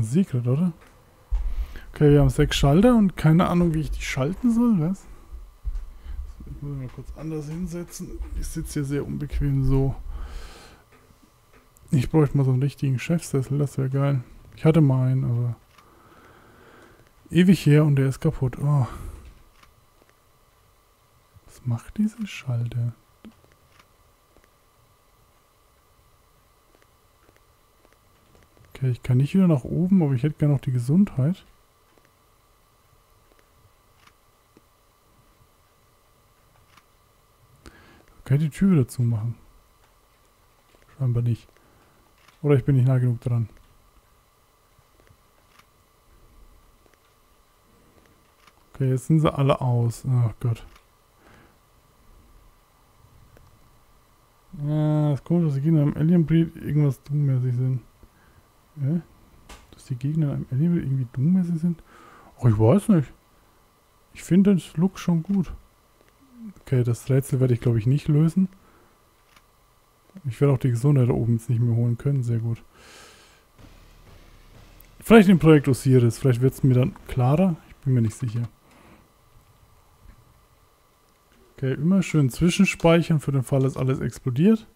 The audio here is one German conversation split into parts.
ein Secret, oder? Okay, wir haben sechs Schalter und keine Ahnung, wie ich die schalten soll, was? Ich muss mal kurz anders hinsetzen. Ich sitze hier sehr unbequem so. Ich bräuchte mal so einen richtigen Chefsessel, das wäre geil. Ich hatte mal einen, aber ewig her und der ist kaputt. Oh. Was macht diese Schalter? Okay, ich kann nicht wieder nach oben, aber ich hätte gerne noch die Gesundheit. Kann ich die Tür wieder zumachen? Scheinbar nicht. Oder ich bin nicht nah genug dran. Okay, jetzt sind sie alle aus. Oh Gott. Ah, das komisch, dass die Gegner im Alien Breed irgendwas dummmäßig sind. Ja? Dass die Gegner im Breed irgendwie dummmäßig sind? Oh, ich weiß nicht. Ich finde das Look schon gut. Okay, das Rätsel werde ich glaube ich nicht lösen. Ich werde auch die Gesundheit da oben jetzt nicht mehr holen können. Sehr gut. Vielleicht im Projekt Osiris. Vielleicht wird es mir dann klarer. Ich bin mir nicht sicher. Okay, immer schön zwischenspeichern für den Fall, dass alles explodiert.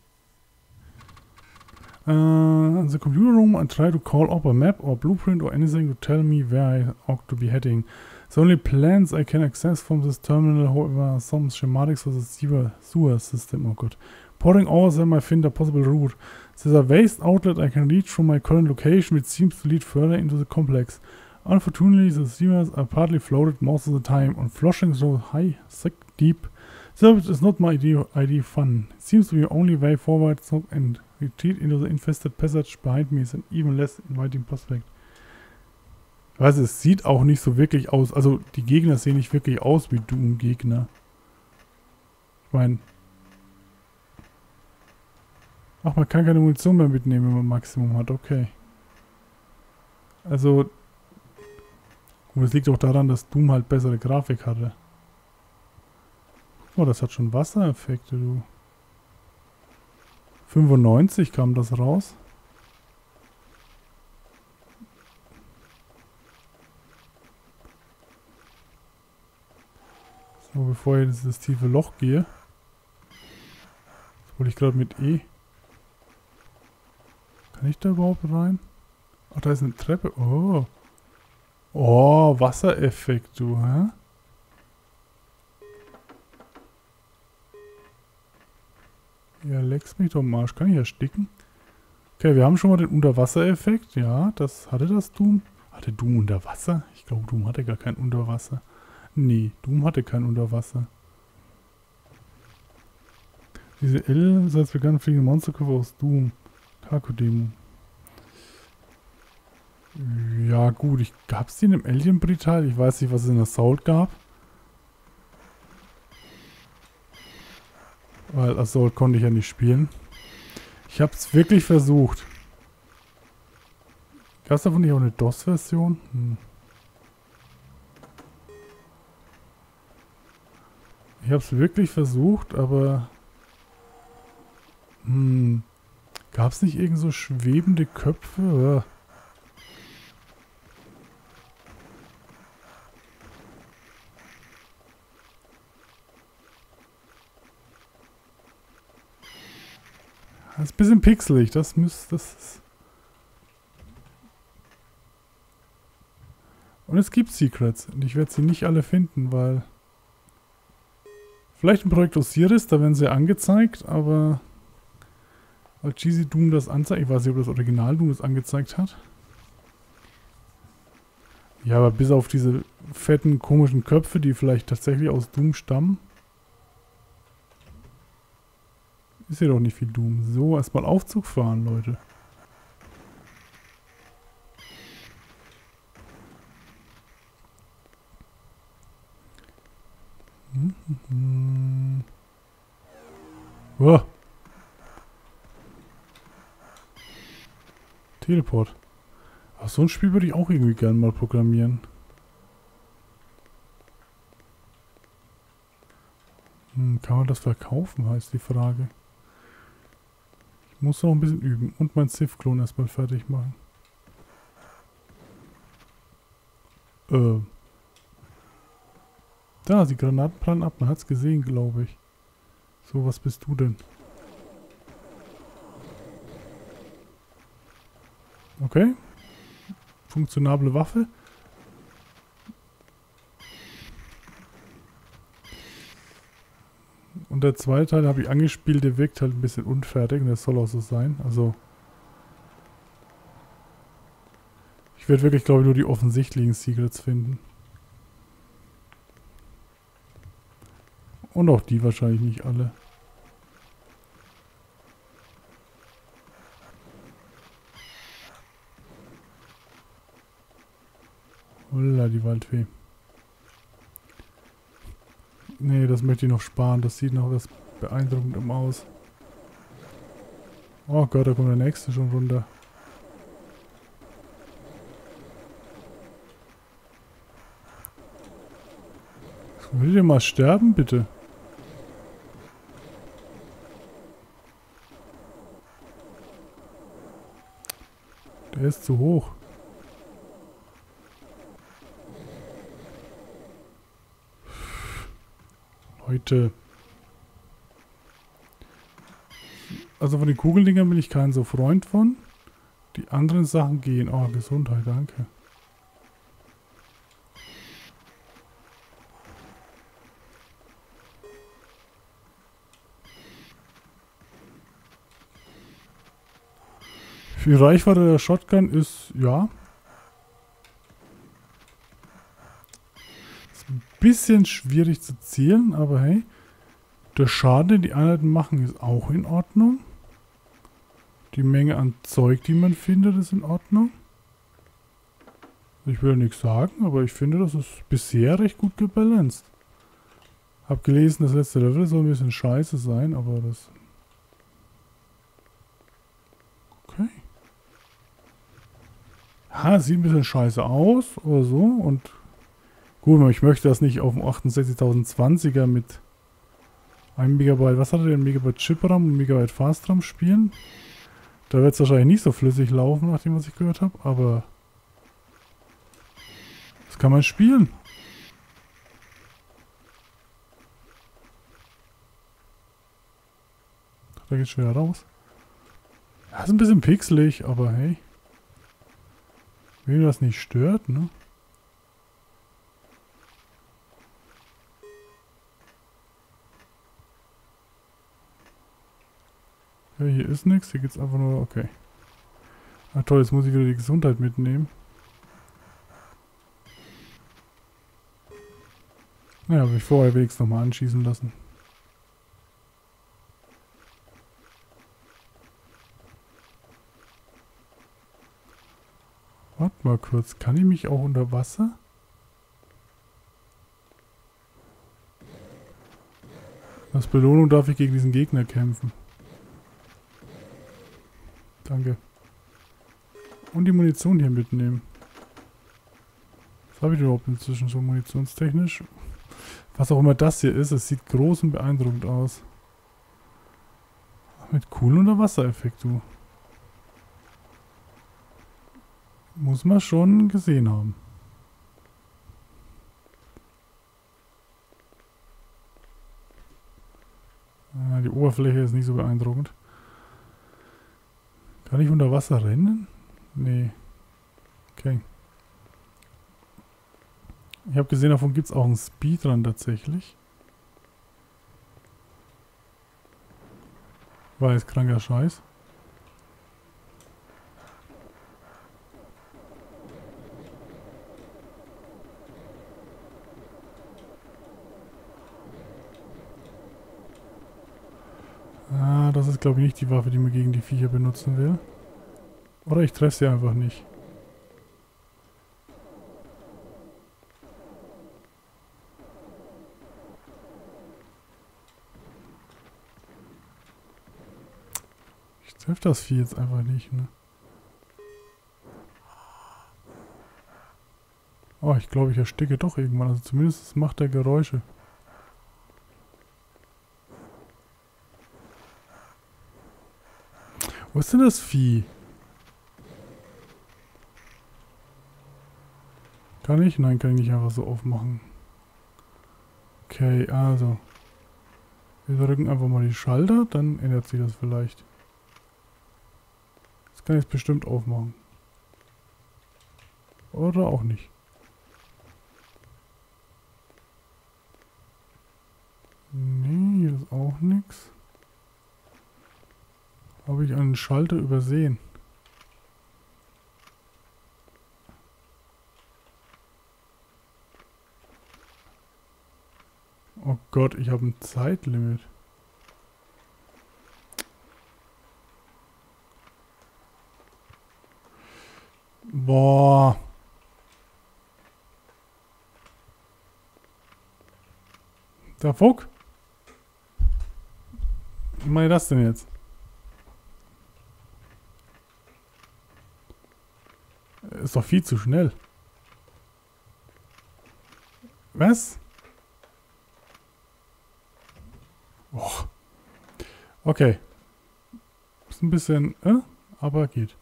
Uh, in the computer room, I try to call up a map or blueprint or anything to tell me where I ought to be heading. The only plans I can access from this terminal, however, are some schematics for the sewer, sewer system. Oh god. Pouring over them, I find a possible route. There's a waste outlet I can reach from my current location, which seems to lead further into the complex. Unfortunately, the sewers are partly floated most of the time, and flushing through high, thick, deep So is not my idea, idea fun. It seems to be the only way forward so and retreat into the infested passage behind me is an even less inviting prospect. Also es sieht auch nicht so wirklich aus. Also die Gegner sehen nicht wirklich aus wie Doom-Gegner. Ich meine... Ach, man kann keine Munition mehr mitnehmen, wenn man Maximum hat. Okay. Also... Und es liegt auch daran, dass Doom halt bessere Grafik hatte. Oh, das hat schon Wassereffekte, du. 95 kam das raus. So, bevor ich in das tiefe Loch gehe. Das wollte ich gerade mit E. Kann ich da überhaupt rein? Ach, da ist eine Treppe. Oh. Oh, Wassereffekt, du, hä? Leckst mich doch Marsch. Kann ich ersticken? Okay, wir haben schon mal den Unterwassereffekt. Ja, das hatte das Doom. Hatte Doom Unterwasser? Ich glaube, Doom hatte gar kein Unterwasser. Nee, Doom hatte kein Unterwasser. Diese L ist als begann fliegende Monsterköpfe aus Doom. Kaku-Demo. Ja, gut. Ich, gab es die in dem Alien-Brital? Ich weiß nicht, was es in Assault gab. Weil Assault konnte ich ja nicht spielen. Ich habe es wirklich versucht. Gab es davon nicht auch eine DOS-Version? Hm. Ich habe es wirklich versucht, aber... Hm. Gab es nicht irgend so schwebende Köpfe? Das ist ein bisschen pixelig, das müsste. Das und es gibt Secrets. Und ich werde sie nicht alle finden, weil. Vielleicht im Projekt Osiris, da werden sie angezeigt, aber. Weil Cheesy Doom das anzeigt. Ich weiß nicht, ob das Original Doom das angezeigt hat. Ja, aber bis auf diese fetten, komischen Köpfe, die vielleicht tatsächlich aus Doom stammen. Ist ja doch nicht viel Doom. So, erstmal Aufzug fahren, Leute. Oh. Teleport. Ach, so ein Spiel würde ich auch irgendwie gerne mal programmieren. Hm, kann man das verkaufen, heißt die Frage. Ich muss noch ein bisschen üben und mein Sith-Klon erstmal fertig machen. Äh. Da, die Granaten prallen ab. Man hat's gesehen, glaube ich. So, was bist du denn? Okay. Funktionable Waffe. Der zweite Teil habe ich angespielt, der wirkt halt ein bisschen unfertig und das soll auch so sein. Also ich werde wirklich, glaube ich, nur die offensichtlichen Secrets finden. Und auch die wahrscheinlich nicht alle. Holla, die Waldfee. Nee, das möchte ich noch sparen. Das sieht noch was beeindruckendem aus. Oh Gott, da kommt der nächste schon runter. Will ihr mal sterben, bitte? Der ist zu hoch. Leute. Also von den Kugeldingern bin ich kein so Freund von. Die anderen Sachen gehen. Oh, Gesundheit, danke. Für Reichweite der Shotgun ist, ja. Ist ein bisschen schwierig zu zielen, aber hey. Der Schaden, den die Einheiten machen, ist auch in Ordnung. Die Menge an Zeug, die man findet, ist in Ordnung. Ich will nichts sagen, aber ich finde, das ist bisher recht gut gebalanced. Hab gelesen, das letzte Level soll ein bisschen scheiße sein, aber das... Okay. Ja, sieht ein bisschen scheiße aus oder so. Und gut, ich möchte das nicht auf dem 68020er mit 1 Megabyte, was hat er denn? Megabyte Chip-RAM und Megabyte Fast-RAM spielen. Da wird es wahrscheinlich nicht so flüssig laufen, nach dem, was ich gehört habe, aber das kann man spielen. Da geht schon wieder raus. Ja, ist ein bisschen pixelig, aber hey. Wenn das nicht stört, ne? Ja, hier ist nichts. Hier geht's einfach nur... Okay. Ah toll, jetzt muss ich wieder die Gesundheit mitnehmen. Naja, habe ich vorher wenigstens nochmal anschießen lassen. Warte mal kurz, kann ich mich auch unter Wasser? Als Belohnung darf ich gegen diesen Gegner kämpfen. Danke. Und die Munition hier mitnehmen. Was habe ich überhaupt inzwischen so munitionstechnisch? Was auch immer das hier ist, es sieht groß und beeindruckend aus. Mit coolen Unterwassereffekt, du. Muss man schon gesehen haben. Ah, die Oberfläche ist nicht so beeindruckend. Kann ich unter Wasser rennen? Nee. Okay. Ich habe gesehen, davon gibt es auch einen Speedrun tatsächlich. Jetzt kranker Scheiß. das ist glaube ich nicht die Waffe, die man gegen die Viecher benutzen will. Oder ich treffe sie einfach nicht. Ich treffe das Vieh jetzt einfach nicht, ne? Oh, ich glaube, ich ersticke doch irgendwann. Also zumindest macht er Geräusche. Wo ist denn das Vieh? Kann ich? Nein, kann ich nicht einfach so aufmachen. Okay, also. Wir drücken einfach mal die Schalter, dann ändert sich das vielleicht. Das kann ich jetzt bestimmt aufmachen. Oder auch nicht. Nee, hier ist auch nichts. Habe ich einen Schalter übersehen? Oh Gott, ich habe ein Zeitlimit. Boah. Der Fuck? Wie mache ich das denn jetzt? Ist doch viel zu schnell. Was? Oh. Okay. Ist ein bisschen, äh, aber geht.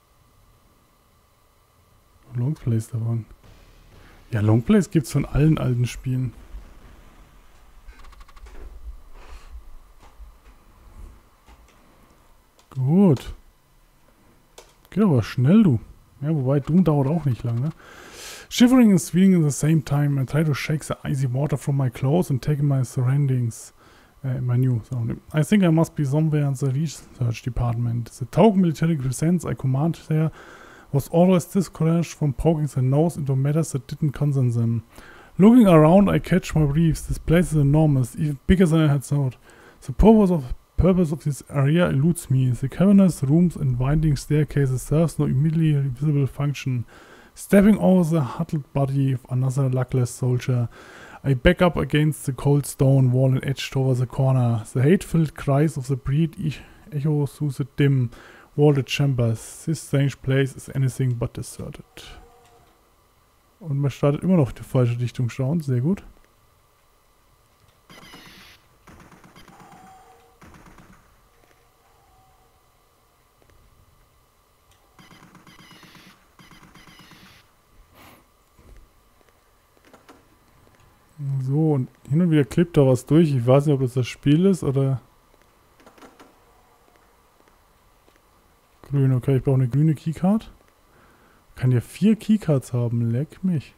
Longplays davon. Ja, Longplays gibt es von allen alten Spielen. Gut. Geht aber schnell, du. Ja, wobei Doom dauert auch nicht lang, ne? Shivering and sweating at the same time. I try to shake the icy water from my clothes and take my surroundings. Uh, my new surrounding. I think I must be somewhere in the research department. The token military presence I command there was always discouraged from poking their nose into matters that didn't concern them. Looking around, I catch my breath. This place is enormous, even bigger than I had thought. The purpose of purpose of this area eludes me. The cavernous rooms and winding staircases serves no immediately visible function. Stepping over the huddled body of another luckless soldier, I back up against the cold stone wall and edge toward the corner. The hate-filled cries of the breed e echo through the dim, walled chambers. This strange place is anything but deserted. Und man startet immer noch die falsche Richtung schauen. Sehr gut. So, und hin und wieder klippt da was durch. Ich weiß nicht, ob das das Spiel ist oder... Grün, okay, ich brauche eine grüne Keycard. Kann ja vier Keycards haben, leck mich.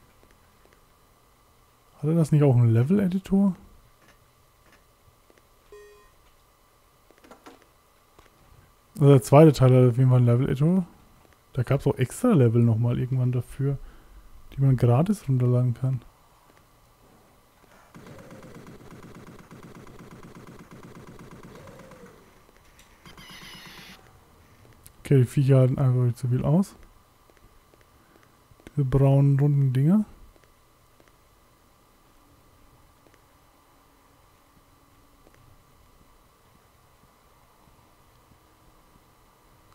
Hat er das nicht auch einen Level-Editor? Also der zweite Teil hat auf jeden Fall einen Level-Editor. Da gab es auch extra Level nochmal irgendwann dafür, die man gratis runterladen kann. Okay, die Viecher halten einfach zu viel aus. Diese braunen, runden Dinger.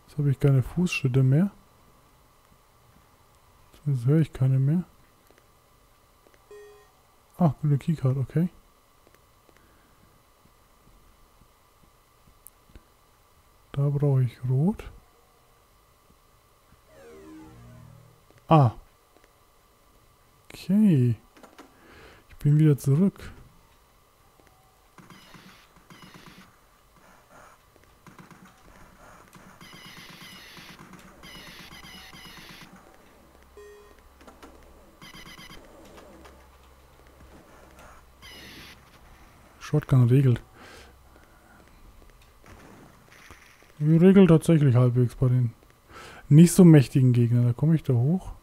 Jetzt habe ich keine Fußschritte mehr. Jetzt höre ich keine mehr. Ah, eine Keycard, okay. Da brauche ich Rot. Ah. Okay. Ich bin wieder zurück. Shotgun regelt. Regelt tatsächlich halbwegs bei den nicht so mächtigen Gegnern. Da komme ich da hoch.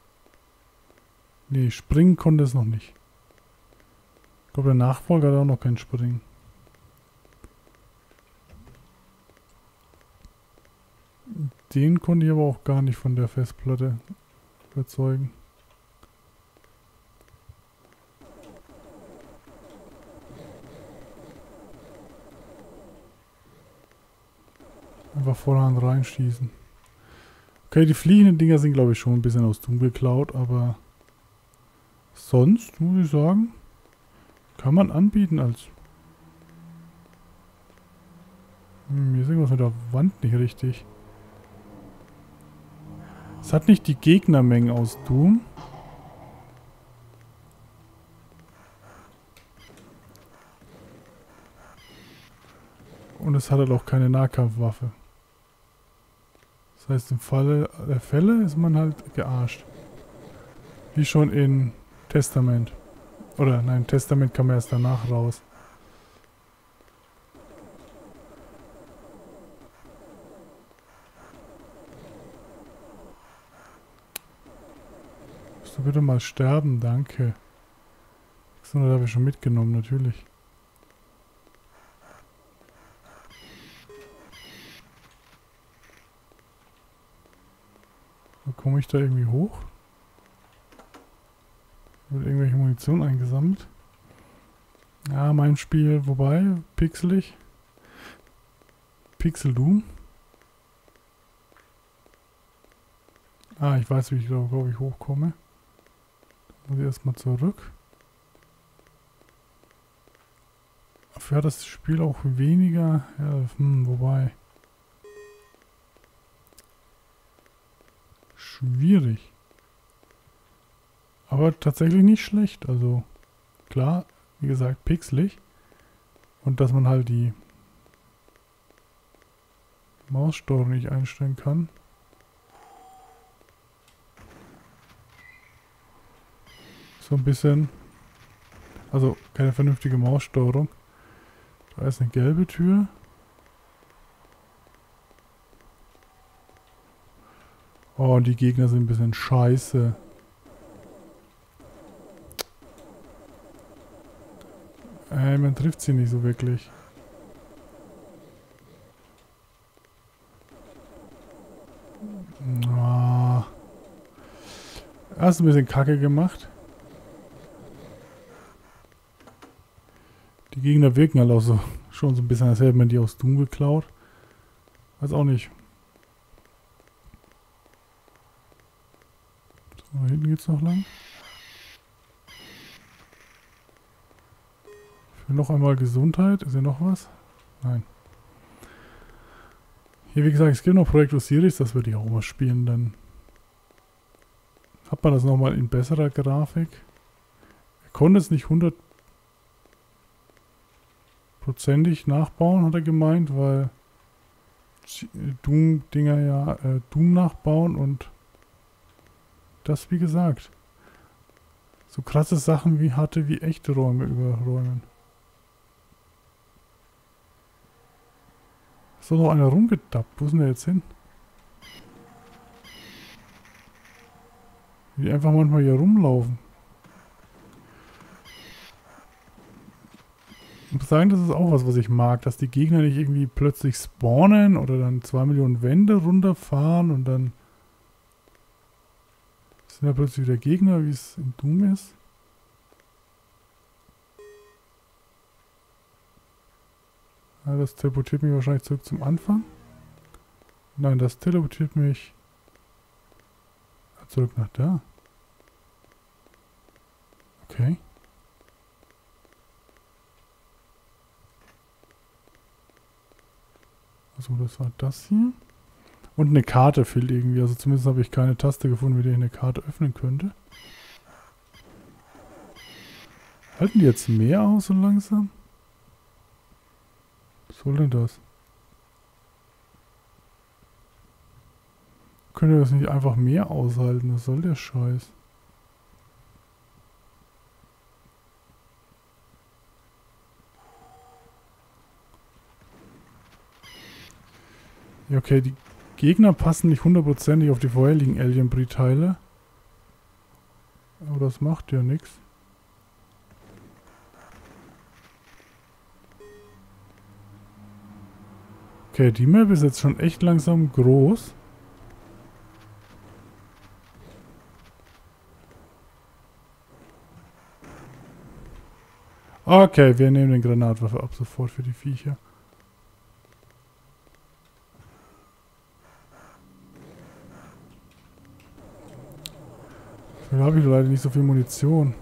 Nee, springen konnte es noch nicht. Ich glaube, der Nachfolger hat auch noch kein Springen. Den konnte ich aber auch gar nicht von der Festplatte überzeugen. Einfach vorhand reinschießen. Okay, die fliegenden Dinger sind glaube ich schon ein bisschen aus Doom geklaut, aber sonst, muss ich sagen, kann man anbieten als... Hm, hier ist irgendwas mit der Wand nicht richtig. Es hat nicht die Gegnermengen aus Doom. Und es hat halt auch keine Nahkampfwaffe. Das heißt, im Falle der Fälle ist man halt gearscht. Wie schon in Testament. Oder nein, Testament kam erst danach raus. Musst du bitte mal sterben, danke. 600 habe ich schon mitgenommen, natürlich. Komme ich da irgendwie hoch? Wird irgendwelche Munition eingesammelt? Ja, mein Spiel, wobei, pixelig. Pixel Doom. Ah, ich weiß, wie ich da, glaube ich, hochkomme. Da muss ich erstmal zurück. Dafür hat das Spiel auch weniger. Ja, hm, wobei. Schwierig. Aber tatsächlich nicht schlecht. Also klar, wie gesagt, pixelig. Und dass man halt die Maussteuerung nicht einstellen kann. So ein bisschen. Also keine vernünftige Maussteuerung. Da ist eine gelbe Tür. Oh, die Gegner sind ein bisschen scheiße. Ey, man trifft sie nicht so wirklich. Hast ein bisschen Kacke gemacht. Die Gegner wirken halt auch so schon so ein bisschen, als hätte man die aus Doom geklaut. Weiß auch nicht. So, hinten geht's noch lang. Noch einmal Gesundheit. Ist hier noch was? Nein. Hier, wie gesagt, es gibt noch Projekt Osiris, das würde ich auch mal spielen, dann hat man das nochmal in besserer Grafik. Er konnte es nicht hundertprozentig nachbauen, hat er gemeint, weil Doom-Dinger ja äh, Doom nachbauen und das, wie gesagt, so krasse Sachen wie hatte, wie echte Räume überräumen. Ist doch noch einer rumgedappt. Wo denn der jetzt hin? Die einfach manchmal hier rumlaufen. Ich muss sagen, das ist auch was, was ich mag, dass die Gegner nicht irgendwie plötzlich spawnen oder dann zwei Millionen Wände runterfahren und dann sind ja plötzlich wieder Gegner, wie es in Doom ist. Das teleportiert mich wahrscheinlich zurück zum Anfang. Nein, das teleportiert mich zurück nach da. Okay. Also das war das hier. Und eine Karte fehlt irgendwie. Also zumindest habe ich keine Taste gefunden, mit der ich eine Karte öffnen könnte. Halten die jetzt mehr aus so langsam? Soll denn das? Könnt ihr das nicht einfach mehr aushalten? Was soll der Scheiß? Ja, okay, die Gegner passen nicht hundertprozentig auf die vorherigen Alien Breed-Teile. Aber das macht ja nichts. Okay, die Map ist jetzt schon echt langsam groß. Okay, wir nehmen den Granatwaffe ab sofort für die Viecher. Da habe ich leider nicht so viel Munition.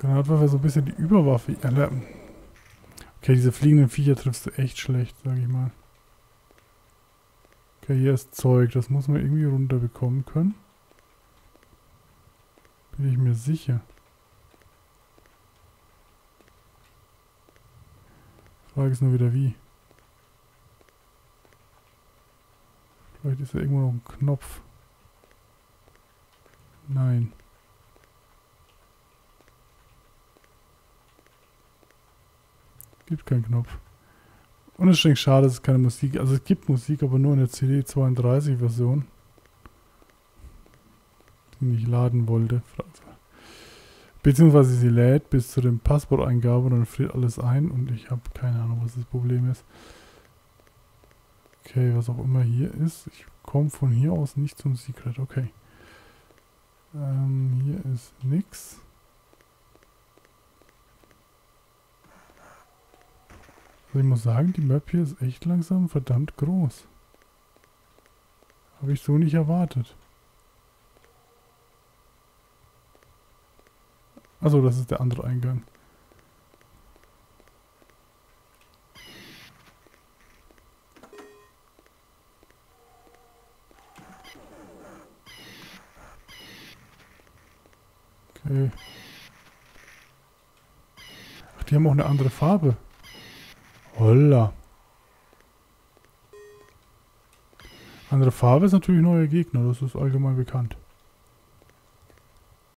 Granatwaffe ist so ein bisschen die Überwaffe. Okay, diese fliegenden Viecher triffst du echt schlecht, sag ich mal. Okay, hier ist Zeug. Das muss man irgendwie runterbekommen können. Bin ich mir sicher. Frage ist nur wieder wie. Vielleicht ist da irgendwo noch ein Knopf. Nein. Gibt keinen Knopf. Und es ist eigentlich schade, dass es keine Musik Also es gibt Musik, aber nur in der CD32-Version. Die ich laden wollte. Beziehungsweise sie lädt bis zu dem Passworteingabe und dann friert alles ein und ich habe keine Ahnung, was das Problem ist. Okay, was auch immer hier ist. Ich komme von hier aus nicht zum Secret. Okay. Ähm, hier ist nix. Also ich muss sagen, die Map hier ist echt langsam verdammt groß. Habe ich so nicht erwartet. Also das ist der andere Eingang. Okay. Ach, die haben auch eine andere Farbe. Holla. Andere Farbe ist natürlich neuer Gegner, das ist allgemein bekannt.